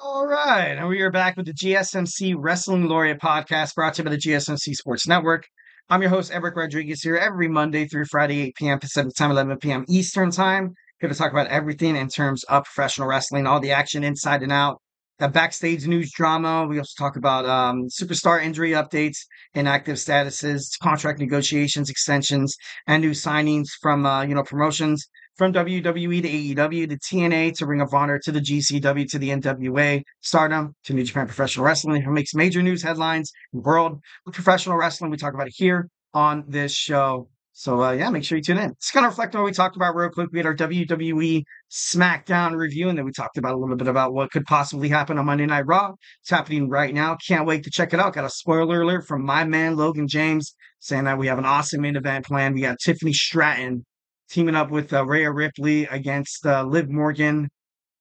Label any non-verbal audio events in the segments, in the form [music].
All right, and we are back with the GSMC Wrestling Laureate podcast brought to you by the GSMC Sports Network. I'm your host, Eric Rodriguez, here every Monday through Friday, 8 p.m. Pacific time, 11 p.m. Eastern time. Here to talk about everything in terms of professional wrestling, all the action inside and out, the backstage news drama. We also talk about um, superstar injury updates, inactive statuses, contract negotiations, extensions, and new signings from uh, you know promotions from WWE to AEW to TNA to Ring of Honor to the GCW to the NWA, Stardom to New Japan Professional Wrestling, who makes major news headlines in the world of professional wrestling. We talk about it here on this show. So uh, yeah, make sure you tune in. It's kind of reflect on what we talked about real quick. We had our WWE SmackDown review, and then we talked about a little bit about what could possibly happen on Monday Night Raw. It's happening right now. Can't wait to check it out. Got a spoiler alert from my man Logan James saying that we have an awesome main event planned. We got Tiffany Stratton teaming up with uh, Rhea Ripley against uh, Liv Morgan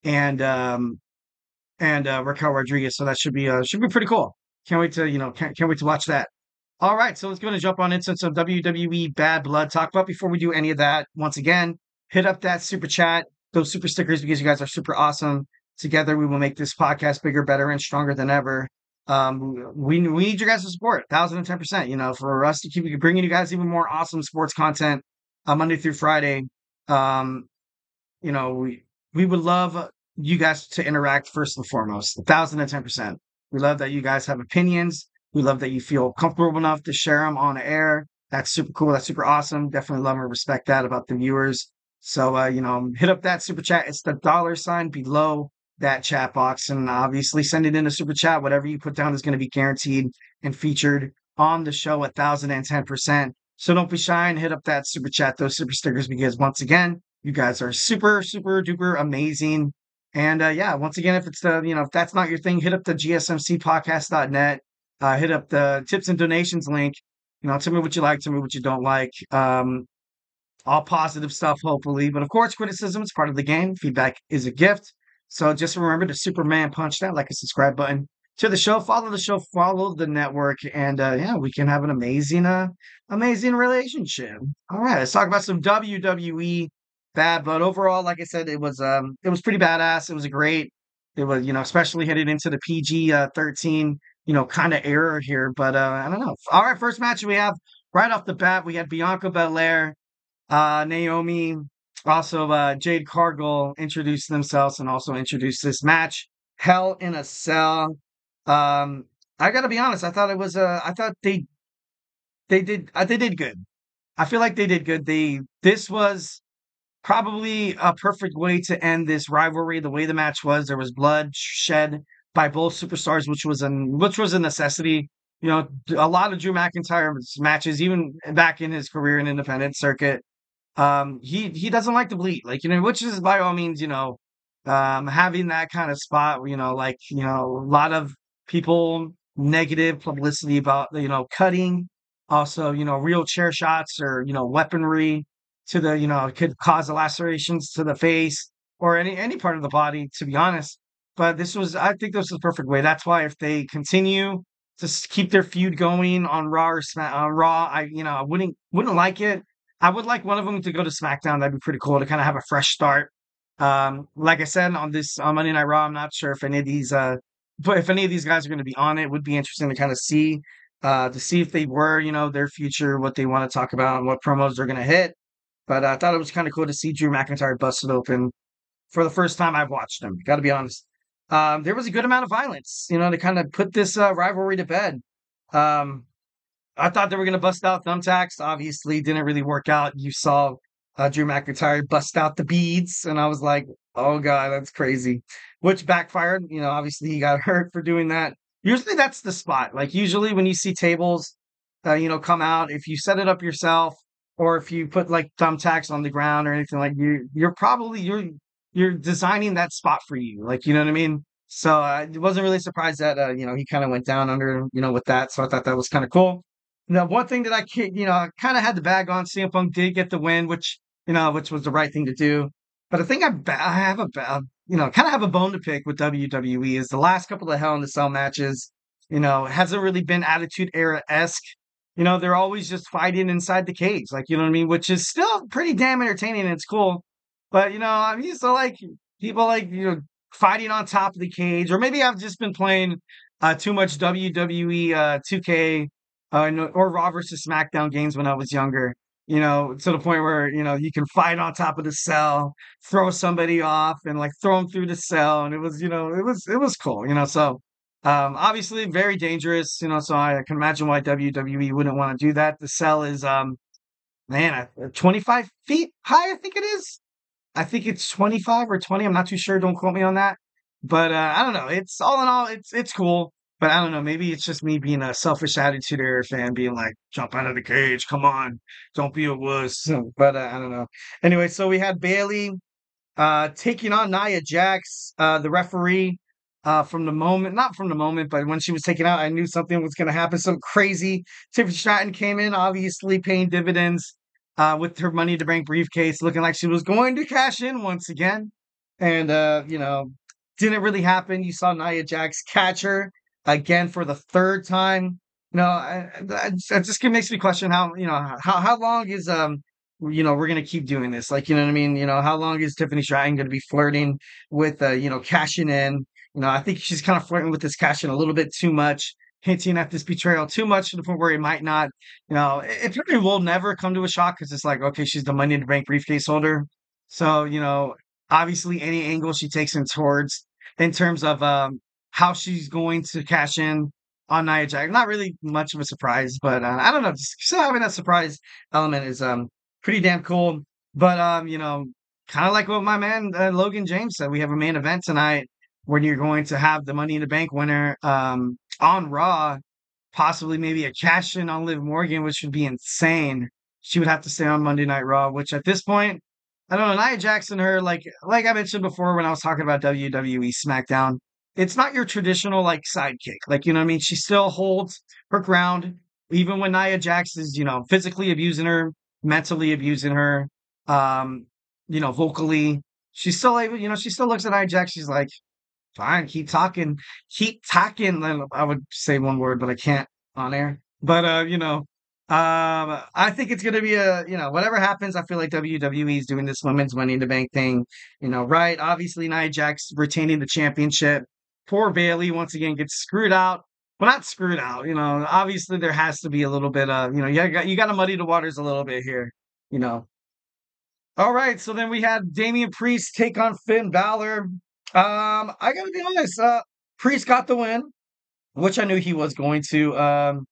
and um, and uh, Raquel Rodriguez. So that should be uh, should be pretty cool. Can't wait to you know can't, can't wait to watch that. All right, so let's go and jump on into some WWE Bad Blood talk. But before we do any of that, once again, hit up that super chat, those super stickers, because you guys are super awesome. Together, we will make this podcast bigger, better, and stronger than ever. Um, we we need your guys' support, thousand and ten percent. You know, for us to keep bringing you guys even more awesome sports content uh, Monday through Friday. Um, you know, we we would love you guys to interact first and foremost, a thousand and ten percent. We love that you guys have opinions. We love that you feel comfortable enough to share them on air. That's super cool. That's super awesome. Definitely love and respect that about the viewers. So, uh, you know, hit up that super chat. It's the dollar sign below that chat box. And obviously send it in a super chat. Whatever you put down is going to be guaranteed and featured on the show at 1010%. So don't be shy and hit up that super chat, those super stickers, because once again, you guys are super, super duper amazing. And uh, yeah, once again, if it's the, you know, if that's not your thing, hit up the gsmcpodcast.net, uh, hit up the tips and donations link. You know, tell me what you like, tell me what you don't like. Um, all positive stuff, hopefully. But of course, criticism is part of the game. Feedback is a gift. So just remember to Superman punch that like a subscribe button to the show. Follow the show, follow the network, and uh, yeah, we can have an amazing, uh, amazing relationship. All right, let's talk about some WWE bad blood. Overall, like I said, it was um, it was pretty badass. It was a great. It was you know, especially headed into the PG uh, thirteen, you know, kind of era here. But uh, I don't know. All right, first match we have right off the bat, we had Bianca Belair, uh, Naomi, also uh, Jade Cargill introduced themselves and also introduced this match. Hell in a Cell. Um, I got to be honest. I thought it was. Uh, I thought they they did. Uh, they did good. I feel like they did good. They this was probably a perfect way to end this rivalry. The way the match was, there was blood shed by both superstars, which was an which was a necessity. You know, a lot of Drew McIntyre matches, even back in his career in independent circuit, um, he he doesn't like to bleed. Like you know, which is by all means, you know, um, having that kind of spot. You know, like you know, a lot of people negative publicity about you know cutting also you know real chair shots or you know weaponry to the you know could cause lacerations to the face or any any part of the body to be honest. But this was i think this is the perfect way. That's why if they continue to keep their feud going on raw or Smack, on raw i you know i wouldn't wouldn't like it. I would like one of them to go to smackdown. That'd be pretty cool to kind of have a fresh start. Um like i said on this on monday night raw i'm not sure if any of these uh but if any of these guys are going to be on it, would be interesting to kind of see, uh, to see if they were, you know, their future, what they want to talk about, and what promos they're going to hit. But I thought it was kind of cool to see Drew McIntyre busted open for the first time I've watched him. Got to be honest. Um, there was a good amount of violence, you know, to kind of put this uh, rivalry to bed. Um, I thought they were going to bust out thumbtacks. Obviously, didn't really work out. You saw uh, Drew McIntyre bust out the beads, and I was like, "Oh god, that's crazy." which backfired. You know, obviously he got [laughs] hurt for doing that. Usually that's the spot. Like usually when you see tables, uh, you know, come out, if you set it up yourself or if you put like thumbtacks on the ground or anything like you, you're probably you're you're designing that spot for you. Like you know what I mean. So I wasn't really surprised that uh, you know he kind of went down under you know with that. So I thought that was kind of cool. Now one thing that I can't, you know I kind of had the bag on. CM Punk did get the win, which you know which was the right thing to do. But I think I, I have a you know, kind of have a bone to pick with WWE is the last couple of Hell in the Cell matches, you know, hasn't really been Attitude Era esque. You know, they're always just fighting inside the cage, like, you know what I mean? Which is still pretty damn entertaining and it's cool. But, you know, I'm used to like people like, you know, fighting on top of the cage, or maybe I've just been playing uh, too much WWE uh, 2K uh, or Raw versus SmackDown games when I was younger. You know, to the point where you know you can fight on top of the cell, throw somebody off, and like throw them through the cell, and it was you know it was it was cool. You know, so um, obviously very dangerous. You know, so I can imagine why WWE wouldn't want to do that. The cell is um, man, 25 feet high, I think it is. I think it's 25 or 20. I'm not too sure. Don't quote me on that. But uh, I don't know. It's all in all, it's it's cool. But I don't know. Maybe it's just me being a selfish attitude era fan, being like, "Jump out of the cage, come on, don't be a wuss." [laughs] But uh, I don't know. Anyway, so we had Bayley uh, taking on Nia Jax, uh, the referee. Uh, from the moment, not from the moment, but when she was taken out, I knew something was going to happen. Some crazy. Tiffany Stratton came in, obviously paying dividends uh, with her money to bank briefcase, looking like she was going to cash in once again. And, uh, you know, didn't really happen. You saw Nia Jax catch her again for the third time. You know, it just makes me question how, you know, how, how long is, um, you know, we're to keep doing this. Like, you know what I mean? You know, how long is Tiffany Stratton going to be flirting with, uh, you know, cashing in? You know, I think she's kind of flirting with this cashing a little bit too much hinting at this betrayal too much to the point where it might not, you know, it probably will never come to a shock because it's like, okay, she's the money in the bank briefcase holder. So, you know, obviously any angle she takes in towards in terms of um, how she's going to cash in on Nia Jax, not really much of a surprise, but uh, I don't know, still having that surprise element is um pretty damn cool. But um, you know, kind of like what my man uh, Logan James said, we have a main event tonight when you're going to have the Money in the Bank winner um on Raw, possibly maybe a cash in on Liv Morgan, which would be insane. She would have to stay on Monday Night Raw, which at this point, I don't know. Nia Jackson, her like like I mentioned before when I was talking about WWE SmackDown, it's not your traditional like sidekick. Like you know what I mean. She still holds her ground, even when Nia Jax is you know physically abusing her, mentally abusing her, um, you know vocally. She's still able, you know, she still looks at Nia Jax. She's like, fine, keep talking, keep talking. I would say one word, but I can't on air. But uh, you know, um, I think it's gonna be a you know whatever happens. I feel like WWE is doing this women's Money in the Bank thing. You know, right? Obviously, Nia Jax retaining the championship. Poor Bayley once again gets screwed out. Well, not screwed out. You know, obviously there has to be a little bit of you know you got you got to muddy the waters a little bit here. You know. All right, so then we had Damian Priest take on Finn Balor. Um, I gotta be honest. Uh, Priest got the win, which I knew he was going to. Um,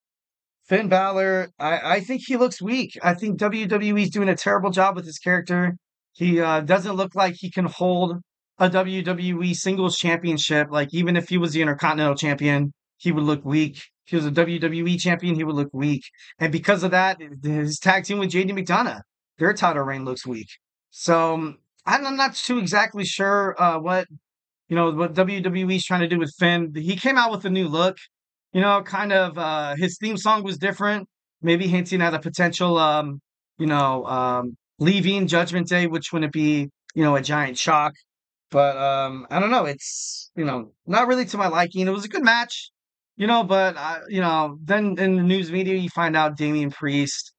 Finn Balor, I, I think he looks weak. I think WWE's doing a terrible job with his character. He uh, doesn't look like he can hold a WWE Singles Championship. Like even if he was the Intercontinental Champion, he would look weak. If he was a WWE Champion, he would look weak. And because of that, his tag team with JD McDonagh, their title reign looks weak. So I'm not too exactly sure uh, what you know, what WWE's trying to do with Finn. He came out with a new look. You know, kind of uh his theme song was different, maybe hinting at a potential um, you know, um leaving Judgment Day, which wouldn't be, you know, a giant shock. But um, I don't know. It's you know not really to my liking. It was a good match, you know, but uh, you know then in the news media you find out Damian Priest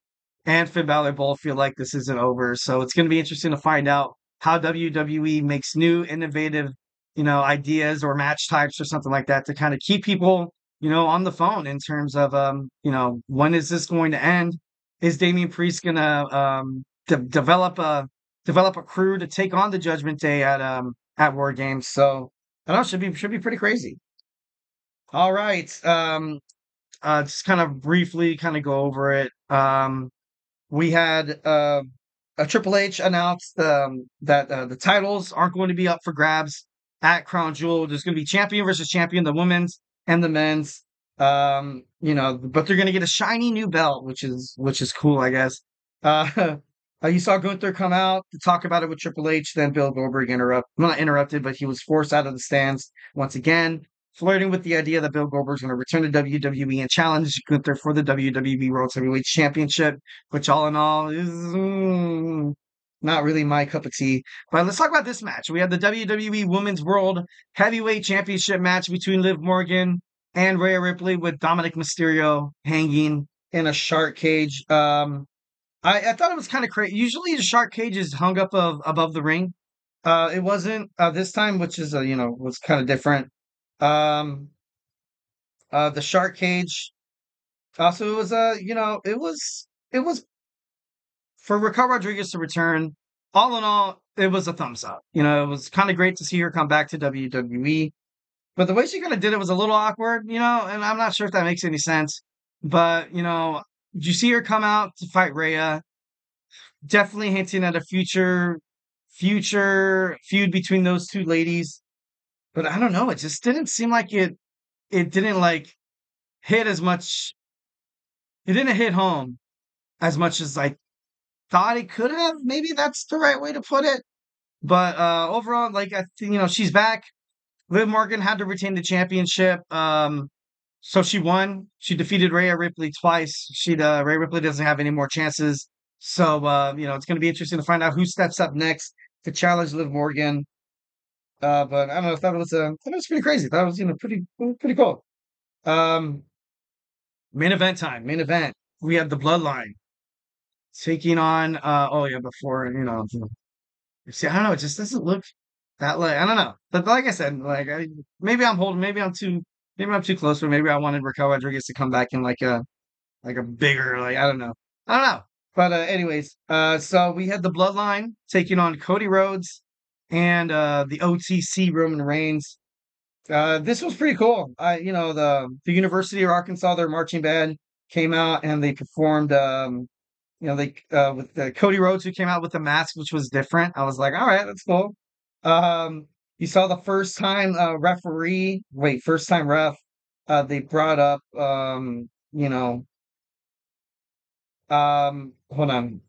and Finn Balor both feel like this isn't over. So it's going to be interesting to find out how WWE makes new, innovative you know, ideas or match types or something like that to kind of keep people, you know, on the phone in terms of, um, you know, when is this going to end? Is Damian Priest going to um, de- develop a develop a crew to take on the Judgment Day at um at War Games? So I don't know, should be should be pretty crazy. All right, um, uh, just kind of briefly kind of go over it. Um, we had uh, a Triple H announced um, that uh, the titles aren't going to be up for grabs at Crown Jewel. There's going to be champion versus champion, the women's and the men's. Um, you know, but they're going to get a shiny new belt, which is which is cool, I guess. Uh, [laughs] you saw Gunther come out to talk about it with Triple H. Then Bill Goldberg interrupt, not interrupted, but he was forced out of the stands once again, flirting with the idea that Bill Goldberg's going to return to WWE and challenge Gunther for the WWE World Heavyweight Championship, which all in all is mm, not really my cup of tea. But let's talk about this match. We had the WWE Women's World Heavyweight Championship match between Liv Morgan and Rhea Ripley with Dominic Mysterio hanging in a shark cage. Um, I, I thought it was kind of crazy. Usually the shark cage is hung up of, above the ring. Uh, it wasn't uh, this time, which is uh, you know was kind of different. Um, uh, the shark cage. Also, it was uh, you know, it was it was for Raquel Rodriguez to return. All in all, it was a thumbs up. You know, it was kind of great to see her come back to WWE. But the way she kind of did it was a little awkward, you know, and I'm not sure if that makes any sense. But, you know, you see her come out to fight Rhea? Definitely hinting at a future future feud between those two ladies. But I don't know, it just didn't seem like it it didn't like hit as much it didn't hit home as much as I thought it could have. Maybe that's the right way to put it. But uh overall, like I you know, she's back. Liv Morgan had to retain the championship. Um so she won. She defeated Rhea Ripley twice. She uh, Rhea Ripley doesn't have any more chances. So uh, you know, it's going to be interesting to find out who steps up next to challenge Liv Morgan. Uh, but I don't know. I thought it was uh, that was pretty crazy. That was you know pretty pretty cool. Um, main event time. Main event. We have the Bloodline taking on. Uh, oh yeah, before you know. See, I don't know. It just doesn't look that like I don't know. But like I said, like I, maybe I'm holding. Maybe I'm too. Maybe I'm too close. Or maybe I wanted Raquel Rodriguez to come back in like a like a bigger like I don't know. I don't know. But uh, anyways, uh, so we had the Bloodline taking on Cody Rhodes and uh, the OTC Roman Reigns. Uh, this was pretty cool. I, you know, the the University of Arkansas, their marching band came out and they performed. Um, you know, they uh, with uh, Cody Rhodes who came out with the mask, which was different. I was like, all right, that's cool. Um, you saw the first time uh, referee. Wait, first time ref. Uh, they brought up, um, you know, um, hold on.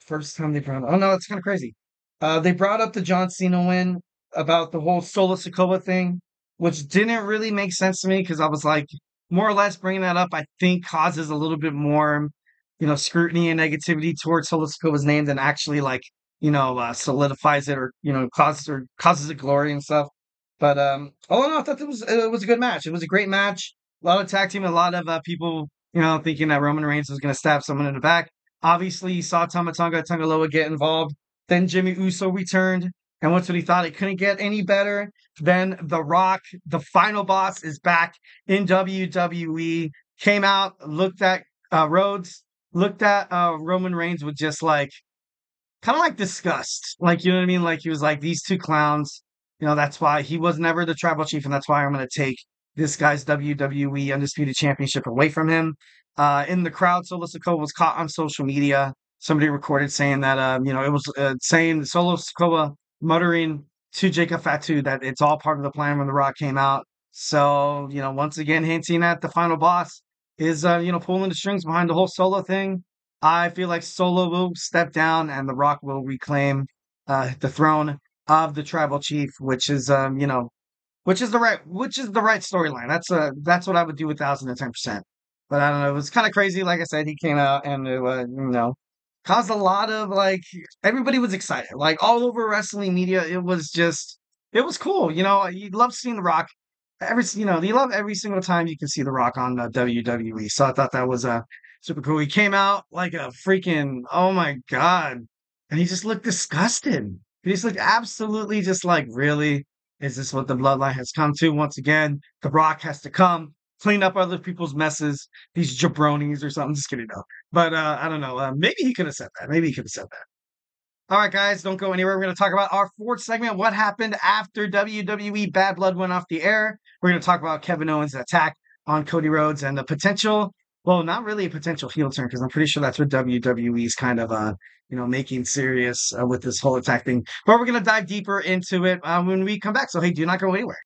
First time they brought. Oh no, it's kind of crazy. Uh, they brought up the John Cena win about the whole Solo thing, which didn't really make sense to me because I was like, more or less bringing that up. I think causes a little bit more, you know, scrutiny and negativity towards Solo Sikoa's name than actually like, you know, uh, solidifies it or you know causes or causes it glory and stuff. But um, all in all, I thought it was it was a good match. It was a great match. A lot of tag team, a lot of uh, people you know, thinking that Roman Reigns was going to stab someone in the back. Obviously, you saw Tama Tonga Tungaloa get involved. Then Jimmy Uso returned. And once when he thought it couldn't get any better, then The Rock, the final boss, is back in WWE. Came out, looked at uh, Rhodes, looked at uh, Roman Reigns with just like, kind of like disgust. Like, you know what I mean? Like, he was like, these two clowns, you know, that's why he was never the tribal chief, and that's why I'm going to take this guy's WWE Undisputed Championship away from him. Uh, in the crowd, Solo Sikoa was caught on social media. Somebody recorded saying that, um, you know, it was uh, saying Solo Sikoa muttering to Jacob Fatu that it's all part of the plan when The Rock came out. So, you know, once again, hinting at the final boss is, uh, you know, pulling the strings behind the whole Solo thing. I feel like Solo will step down and The Rock will reclaim uh, the throne of the tribal chief, which is, um, you know, which is the right which is the right storyline. That's a that's what I would do with thousand and ten percent. But I don't know. It was kind of crazy. Like I said, he came out and it was you know caused a lot of like everybody was excited. Like all over wrestling media, it was just it was cool. You know, you love seeing The Rock. Every you know, you love every single time you can see The Rock on uh, WWE. So I thought that was uh, super cool. He came out like a freaking oh my god, and he just looked disgusted. He just looked absolutely just like really is this what the bloodline has come to once again? The Rock has to come, clean up other people's messes, these jabronis or something. Just kidding, no. But uh, I don't know. Uh, maybe he could have said that. Maybe he could have said that. All right, guys, don't go anywhere. We're going to talk about our fourth segment what happened after WWE Bad Blood went off the air. We're going to talk about Kevin Owens' attack on Cody Rhodes and the potential well, not really a potential heel turn because I'm pretty sure that's what WWE's kind of uh, you know, making serious uh, with this whole attack thing. But we're gonna dive deeper into it uh, when we come back. So hey, do not go anywhere.